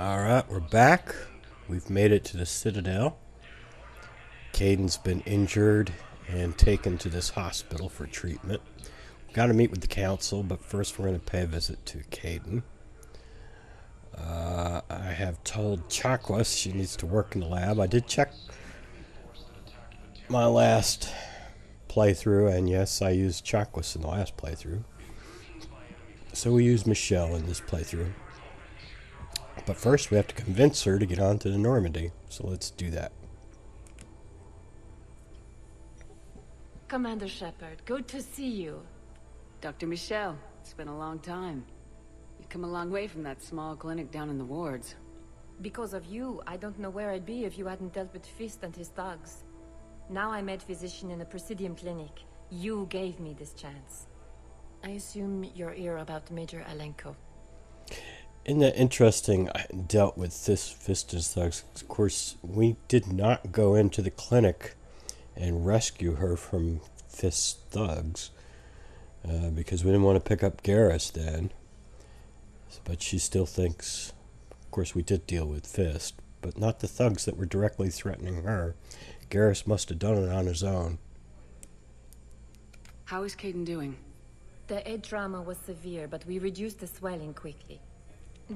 Alright, we're back. We've made it to the Citadel. Kaidan's been injured and taken to this hospital for treatment. We've Got to meet with the council, but first we're going to pay a visit to Kaidan. Uh, I have told Chakwas she needs to work in the lab. I did check my last playthrough, and yes, I used Chakwas in the last playthrough. So we use Michel in this playthrough. But first we have to convince her to get onto the Normandy. So let's do that. Commander Shepard, good to see you. Dr. Michel, it's been a long time. You've come a long way from that small clinic down in the wards. Because of you, I don't know where I'd be if you hadn't dealt with Fist and his thugs. Now I'm med physician in the Presidium Clinic. You gave me this chance. I assume you're here about Major Alenko. Isn't that interesting? I dealt with this Fist's thugs. Of course, we did not go into the clinic and rescue her from Fist thugs uh, because we didn't want to pick up Garrus then. But she still thinks, of course, we did deal with Fist, but not the thugs that were directly threatening her. Garrus must have done it on his own. How is Kaidan doing? The head trauma was severe, but we reduced the swelling quickly.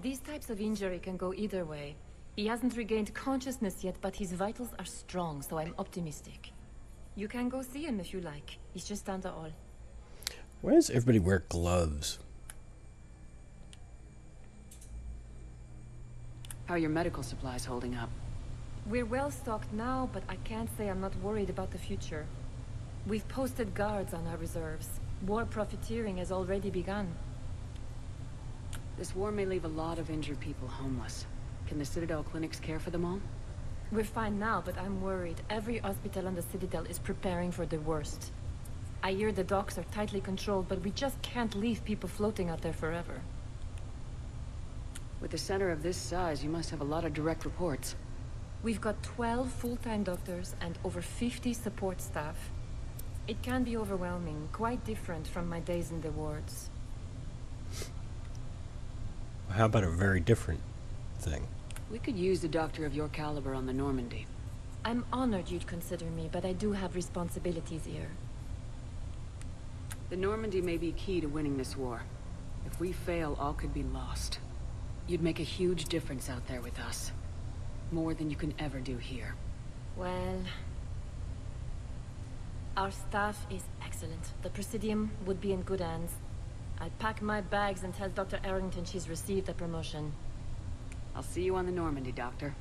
These types of injury can go either way. He hasn't regained consciousness yet, but his vitals are strong, so I'm optimistic. You can go see him if you like. He's just down the hall. Why does everybody wear gloves? How are your medical supplies holding up? We're well stocked now, but I can't say I'm not worried about the future. We've posted guards on our reserves. War profiteering has already begun. This war may leave a lot of injured people homeless. Can the Citadel clinics care for them all? We're fine now, but I'm worried. Every hospital on the Citadel is preparing for the worst. I hear the docks are tightly controlled, but we just can't leave people floating out there forever. With a center of this size, you must have a lot of direct reports. We've got 12 full-time doctors and over 50 support staff. It can be overwhelming, quite different from my days in the wards. How about a very different thing? We could use a doctor of your caliber on the Normandy. I'm honored you'd consider me, but I do have responsibilities here. The Normandy may be key to winning this war. If we fail, all could be lost. You'd make a huge difference out there with us. More than you can ever do here. Well, our staff is excellent. The Presidium would be in good hands. I'll pack my bags and tell Dr. Arrington she's received a promotion. I'll see you on the Normandy, Doctor.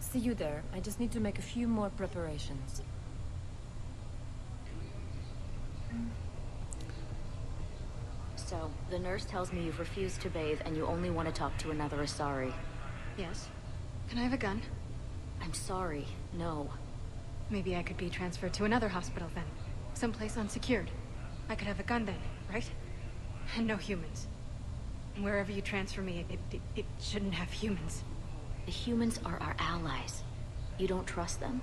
See you there. I just need to make a few more preparations. So, the nurse tells me you've refused to bathe and you only want to talk to another Asari. Yes. Can I have a gun? I'm sorry, no. Maybe I could be transferred to another hospital then. Someplace unsecured. I could have a gun then, right? And no humans. Wherever you transfer me, it, it, it shouldn't have humans. The humans are our allies. You don't trust them?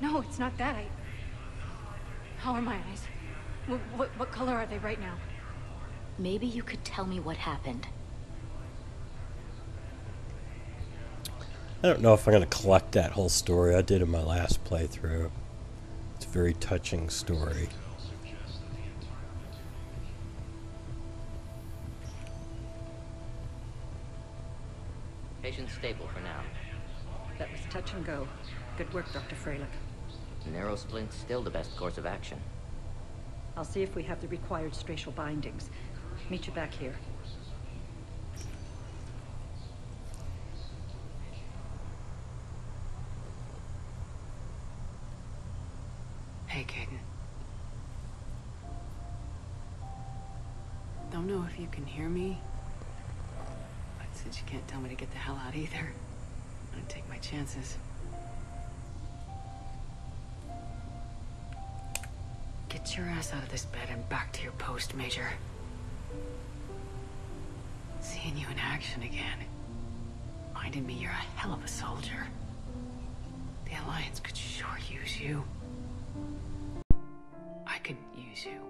No, it's not that. I... How are my eyes? What, what, what color are they right now? Maybe you could tell me what happened. I don't know if I'm going to collect that whole story. I did in my last playthrough. It's a very touching story. Patient stable for now. That was touch and go. Good work, Dr. Freilich. Narrow splint's still the best course of action. I'll see if we have the required stracial bindings. Meet you back here. Hey, Kaidan. Don't know if you can hear me. Since you can't tell me to get the hell out either, I'm gonna take my chances. Get your ass out of this bed and back to your post, Major. Seeing you in action again. Reminded me you're a hell of a soldier. The Alliance could sure use you. I could use you.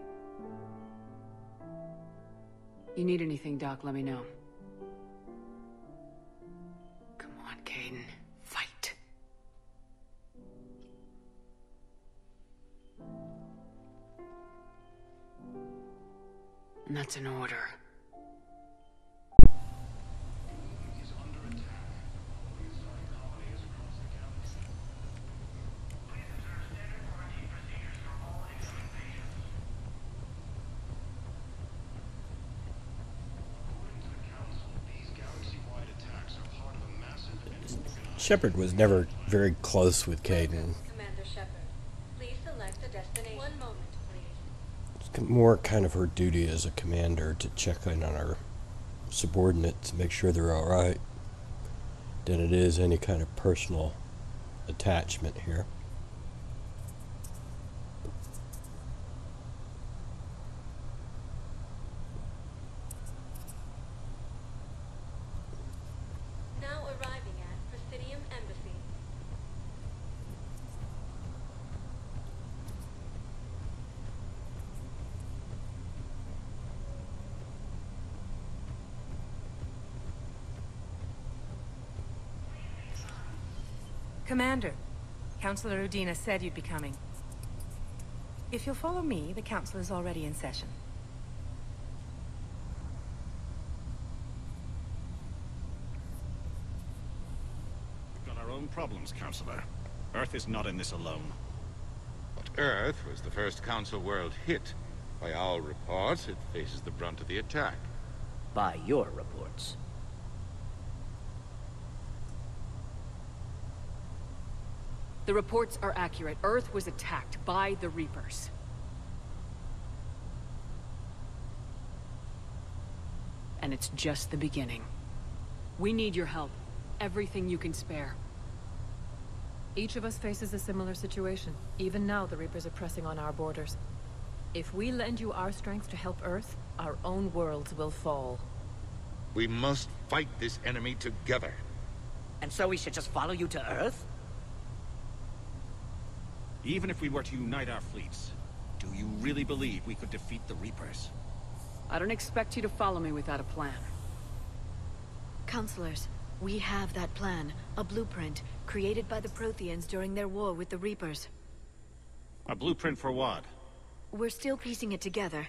You need anything, Doc, let me know. That's an order. Shepard was never very close with Kaidan. Commander Shepard, please select a destination. One moment, please. It's more kind of her duty as a commander to check in on her subordinates to make sure they're all right than it is any kind of personal attachment here. Now arriving at Presidium Embassy. Commander, Councillor Udina said you'd be coming. If you'll follow me, the council is already in session. We've got our own problems, Counselor. Earth is not in this alone. But Earth was the first Council world hit. By all reports, it faces the brunt of the attack. By your reports. The reports are accurate. Earth was attacked by the Reapers. And it's just the beginning. We need your help. Everything you can spare. Each of us faces a similar situation. Even now, the Reapers are pressing on our borders. If we lend you our strength to help Earth, our own worlds will fall. We must fight this enemy together. And so we should just follow you to Earth? Even if we were to unite our fleets, do you really believe we could defeat the Reapers? I don't expect you to follow me without a plan. Counselors, we have that plan. A blueprint, created by the Protheans during their war with the Reapers. A blueprint for what? We're still piecing it together.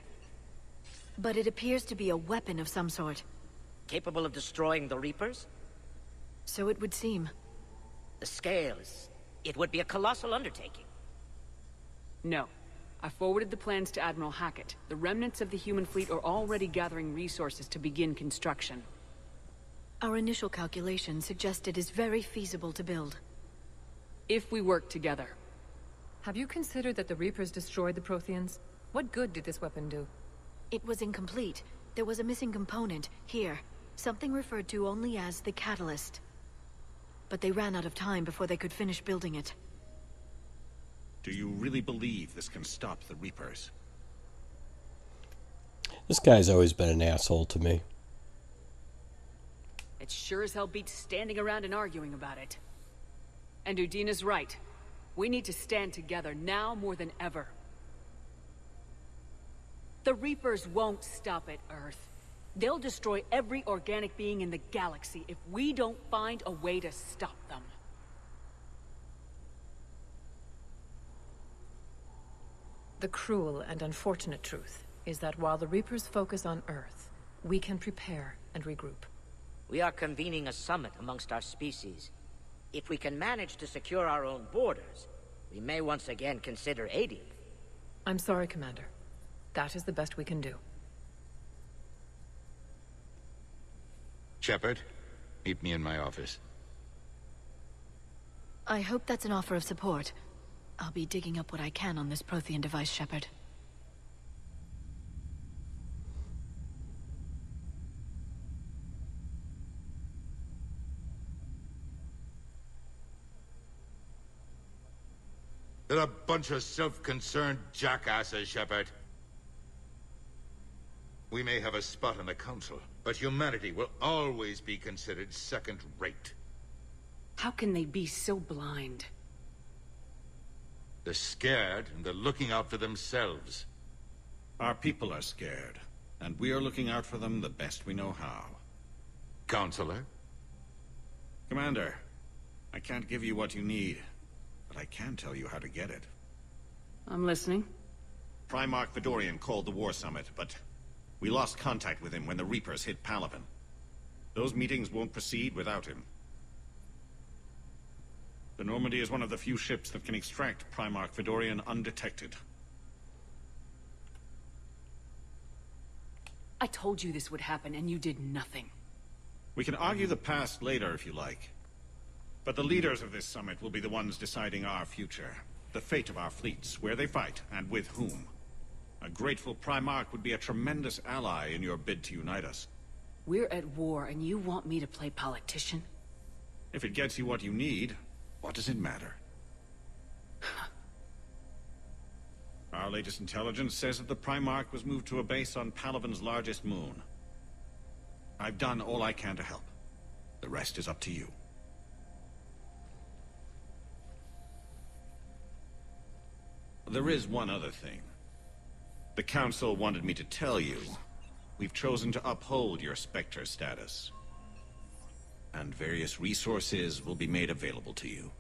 But it appears to be a weapon of some sort. Capable of destroying the Reapers? So it would seem. The scales. It would be a colossal undertaking. No. I forwarded the plans to Admiral Hackett. The remnants of the human fleet are already gathering resources to begin construction. Our initial calculations suggest it is very feasible to build. If we work together. Have you considered that the Reapers destroyed the Protheans? What good did this weapon do? It was incomplete. There was a missing component, here. Something referred to only as the Catalyst. But they ran out of time before they could finish building it. Do you really believe this can stop the Reapers? This guy's always been an asshole to me. It sure as hell beats standing around and arguing about it. And Udina's right. We need to stand together now more than ever. The Reapers won't stop at Earth. They'll destroy every organic being in the galaxy if we don't find a way to stop them. The cruel and unfortunate truth is that while the Reapers focus on Earth, we can prepare and regroup. We are convening a summit amongst our species. If we can manage to secure our own borders, we may once again consider aiding. I'm sorry, Commander. That is the best we can do. Shepard, meet me in my office. I hope that's an offer of support. I'll be digging up what I can on this Prothean device, Shepard. They're a bunch of self-concerned jackasses, Shepard. We may have a spot on the Council, but humanity will always be considered second-rate. How can they be so blind? They're scared, and they're looking out for themselves. Our people are scared, and we are looking out for them the best we know how. Counselor? Commander, I can't give you what you need, but I can tell you how to get it. I'm listening. Primarch Fedorian called the War Summit, but We lost contact with him when the Reapers hit Palaven. Those meetings won't proceed without him. The Normandy is one of the few ships that can extract Primarch Fedorian undetected. I told you this would happen, and you did nothing. We can argue the past later if you like. But the leaders of this summit will be the ones deciding our future. The fate of our fleets, where they fight, and with whom. A grateful Primarch would be a tremendous ally in your bid to unite us. We're at war, and you want me to play politician? If it gets you what you need, what does it matter? Our latest intelligence says that the Primarch was moved to a base on Palaven's largest moon. I've done all I can to help. The rest is up to you. There is one other thing. The Council wanted me to tell you, we've chosen to uphold your Spectre status. And various resources will be made available to you.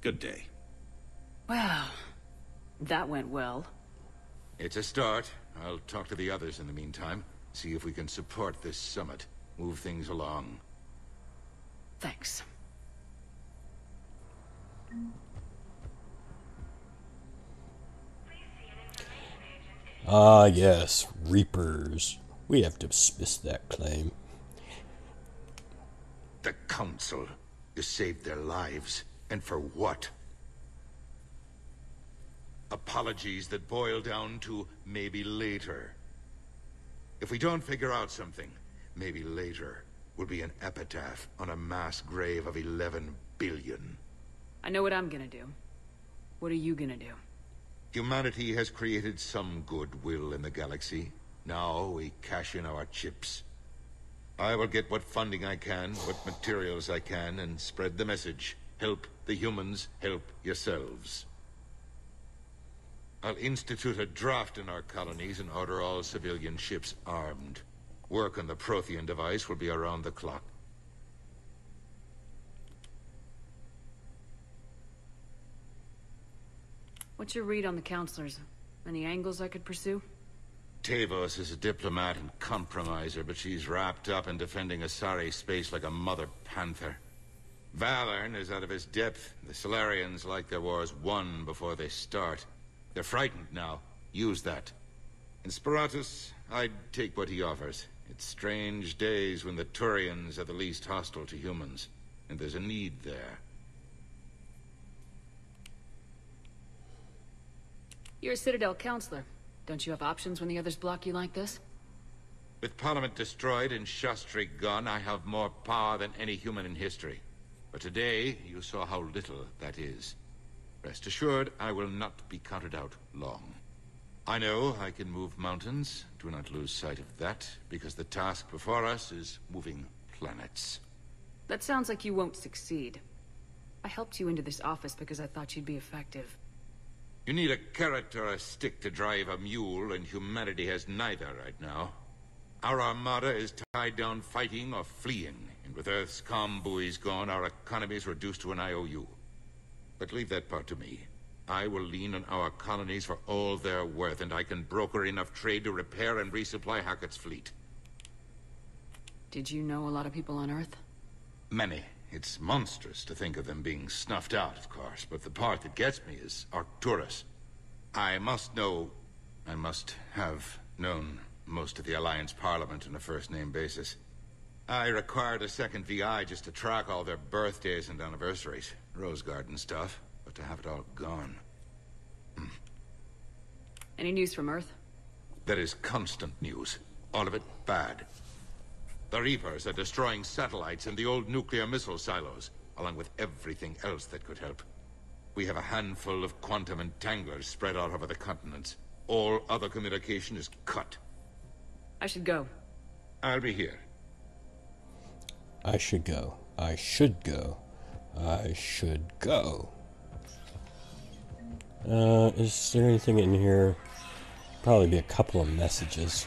Good day. Well, that went well. It's a start. I'll talk to the others in the meantime. See if we can support this summit. Move things along. Thanks. Ah, yes, Reapers. We have dismissed that claim. The Council. You saved their lives. And for what? Apologies that boil down to maybe later. If we don't figure out something, maybe later will be an epitaph on a mass grave of 11 billion. I know what I'm gonna do. What are you gonna do? Humanity has created some goodwill in the galaxy. Now we cash in our chips. I will get what funding I can, what materials I can, and spread the message. Help the humans, help yourselves. I'll institute a draft in our colonies and order all civilian ships armed. Work on the Prothean device will be around the clock. What's your read on the counselors? Any angles I could pursue? Tevos is a diplomat and compromiser, but she's wrapped up in defending a Asari space like a mother panther. Valern is out of his depth. The Salarians like their wars won before they start. They're frightened now. Use that. In Sparatus, I'd take what he offers. It's strange days when the Turians are the least hostile to humans. And there's a need there. You're a Citadel counselor. Don't you have options when the others block you like this? With Parliament destroyed and Shastri gone, I have more power than any human in history. But today, you saw how little that is. Rest assured, I will not be counted out long. I know I can move mountains. Do not lose sight of that, because the task before us is moving planets. That sounds like you won't succeed. I helped you into this office because I thought you'd be effective. You need a carrot or a stick to drive a mule, and humanity has neither right now. Our armada is tied down fighting or fleeing, and with Earth's comm buoys gone, our economy is reduced to an IOU. But leave that part to me. I will lean on our colonies for all they're worth, and I can broker enough trade to repair and resupply Hackett's fleet. Did you know a lot of people on Earth? Many. It's monstrous to think of them being snuffed out, of course, but the part that gets me is Arcturus. I must know... I must have known most of the Alliance Parliament on a first-name basis. I required a second VI just to track all their birthdays and anniversaries. Rose Garden stuff, but to have it all gone. Hmm. Any news from Earth? There is constant news. All of it bad. The Reapers are destroying satellites and the old nuclear missile silos, along with everything else that could help. We have a handful of quantum entanglers spread out over the continents. All other communication is cut. I should go. I'll be here. I should go. I should go. I should go. Uh, is there anything in here? Probably be a couple of messages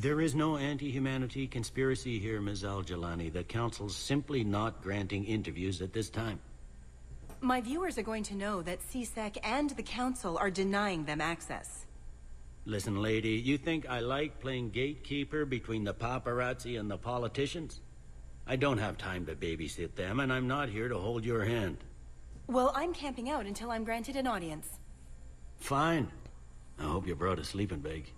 There is no anti-humanity conspiracy here, Ms. Al-Jilani. The Council's simply not granting interviews at this time. My viewers are going to know that C-Sec and the Council are denying them access. Listen, lady, you think I like playing gatekeeper between the paparazzi and the politicians? I don't have time to babysit them, and I'm not here to hold your hand. Well, I'm camping out until I'm granted an audience. Fine. I hope you brought a sleeping bag.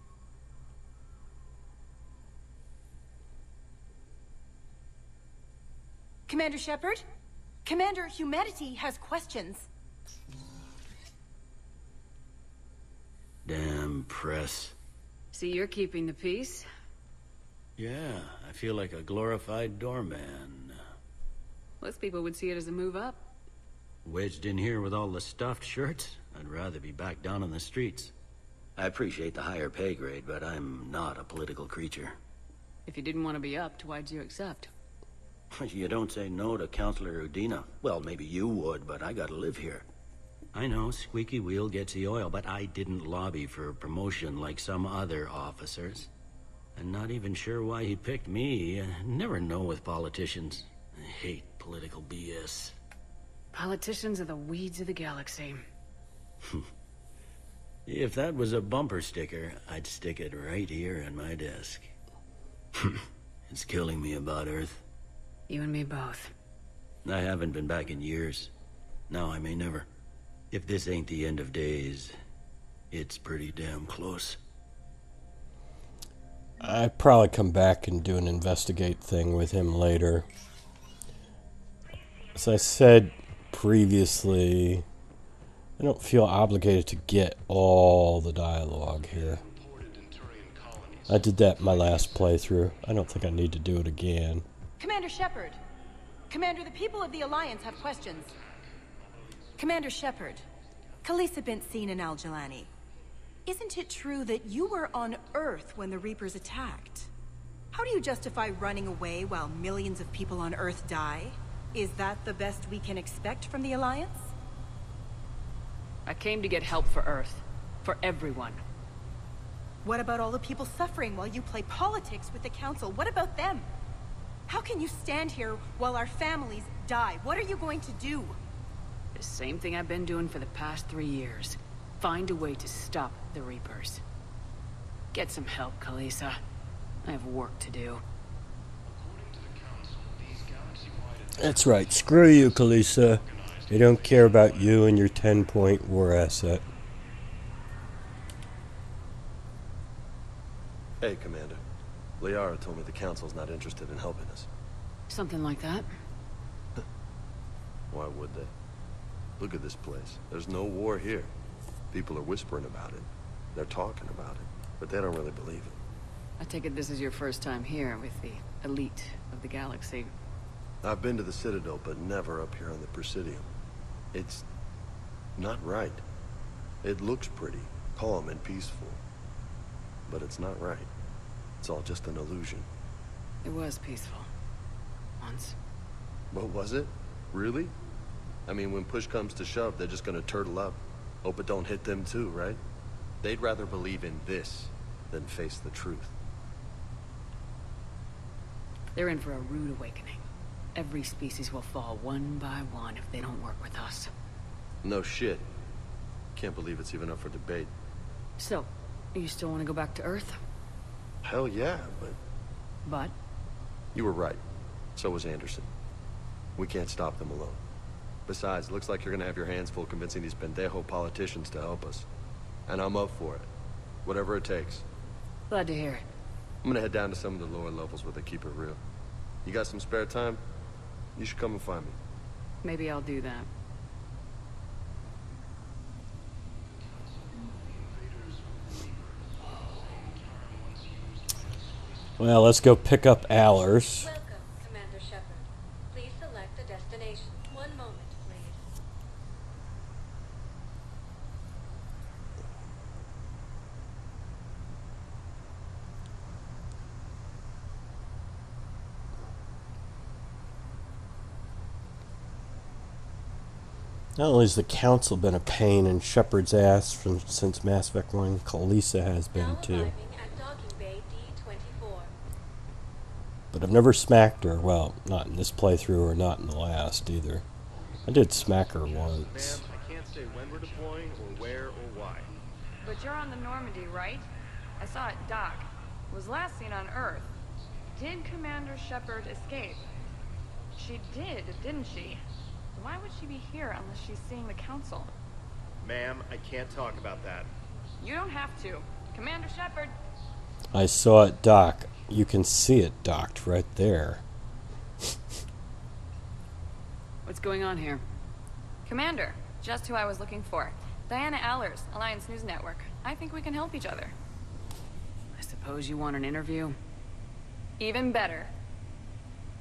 Commander Shepard? Commander, humanity has questions. Damn press. See, you're keeping the peace. Yeah, I feel like a glorified doorman. Most people would see it as a move up. Wedged in here with all the stuffed shirts, I'd rather be back down on the streets. I appreciate the higher pay grade, but I'm not a political creature. If you didn't want to be upped, why'd you accept? You don't say no to Counselor Udina. Well, maybe you would, but I gotta live here. I know, squeaky wheel gets the oil, but I didn't lobby for promotion like some other officers. I'm not even sure why he picked me. I never know with politicians. I hate political BS. Politicians are the weeds of the galaxy. If that was a bumper sticker, I'd stick it right here on my desk. it's killing me about Earth. You and me both. I haven't been back in years. Now I may never. If this ain't the end of days, it's pretty damn close. I'd probably come back and do an investigate thing with him later. As I said previously, I don't feel obligated to get all the dialogue here. I did that my last playthrough. I don't think I need to do it again. Commander Shepard. Commander, the people of the Alliance have questions. Commander Shepard. Khalisah bint Sinan Al-Jilani. Isn't it true that you were on Earth when the Reapers attacked? How do you justify running away while millions of people on Earth die? Is that the best we can expect from the Alliance? I came to get help for Earth. For everyone. What about all the people suffering while you play politics with the Council? What about them? How can you stand here while our families die? What are you going to do? The same thing I've been doing for the past three years. Find a way to stop the Reapers. Get some help, Khalisah. I have work to do. That's right. Screw you, Khalisah. They don't care about you and your 10 point war asset. Hey, Commander. Liara told me the Council's not interested in helping us. Something like that. Why would they? Look at this place. There's no war here. People are whispering about it. They're talking about it, but they don't really believe it. I take it this is your first time here with the elite of the galaxy. I've been to the Citadel, but never up here on the Presidium. It's not right. It looks pretty, calm and peaceful. But it's not right. It's all just an illusion. It was peaceful. Once. What was it? Really? I mean, when push comes to shove, they're just gonna turtle up. Hope it don't hit them too, right? They'd rather believe in this than face the truth. They're in for a rude awakening. Every species will fall one by one if they don't work with us. No shit. Can't believe it's even up for debate. So, you still want to go back to Earth? Hell yeah, but... But? You were right. So was Anderson. We can't stop them alone. Besides, it looks like you're gonna have your hands full convincing these pendejo politicians to help us. And I'm up for it. Whatever it takes. Glad to hear it. I'm gonna head down to some of the lower levels where they keep it real. You got some spare time? You should come and find me. Maybe I'll do that. Well, let's go pick up Allers. Welcome, Commander Shepard. Please select a destination. One moment, please. Not only has the council been a pain in Shepard's ass from, since Mass Effect 1, Khalisah has been too. But I've never smacked her. Well, not in this playthrough or not in the last either. I did smack her once. Ma'am, I can't say when we're deploying or where or why. But you're on the Normandy, right? I saw it dock. Was last seen on Earth. Did Commander Shepard escape? She did, didn't she? Why would she be here unless she's seeing the Council? Ma'am, I can't talk about that. You don't have to. Commander Shepard! I saw it dock. You can see it docked right there. What's going on here? Commander, just who I was looking for. Diana Allers, Alliance News Network. I think we can help each other. I suppose you want an interview? Even better.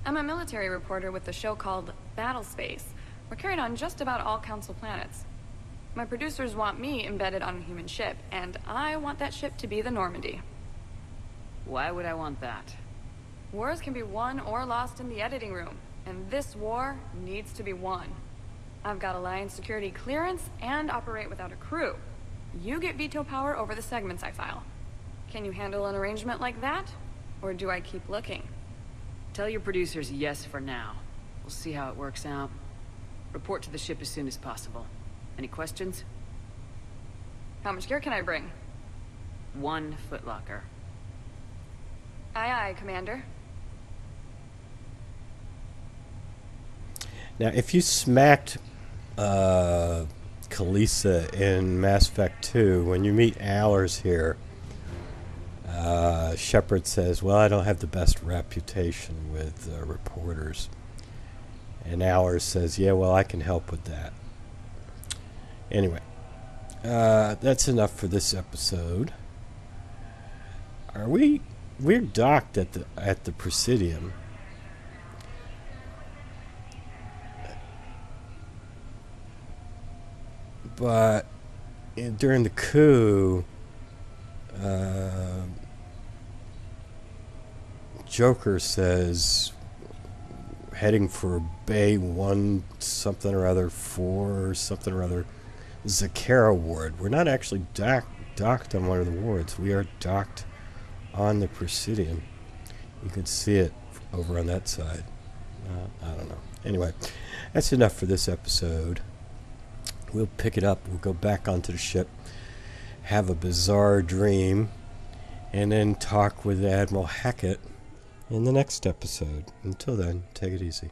I'm a military reporter with the show called Battlespace. We're carried on just about all Council planets. My producers want me embedded on a human ship, and I want that ship to be the Normandy. Why would I want that? Wars can be won or lost in the editing room, and this war needs to be won. I've got Alliance security clearance and operate without a crew. You get veto power over the segments I file. Can you handle an arrangement like that? Or do I keep looking? Tell your producers yes for now. We'll see how it works out. Report to the ship as soon as possible. Any questions? How much gear can I bring? One footlocker. Aye aye, Commander. Now, if you smacked uh, Khalisah in Mass Effect 2, when you meet Allers here, uh, Shepard says, Well, I don't have the best reputation with uh, reporters. And Allers says, Yeah, well, I can help with that. Anyway, uh, that's enough for this episode. Are we. We're docked at the at the Presidium. But in, during the coup, uh, Joker says heading for Bay 1 something or other 4 or something or other Zakera ward. We're not actually dock, docked on one of the wards. We are docked on the Presidium. You can see it over on that side. Uh, I don't know. Anyway, that's enough for this episode. We'll pick it up. We'll go back onto the ship, have a bizarre dream, and then talk with Admiral Hackett in the next episode. Until then, take it easy.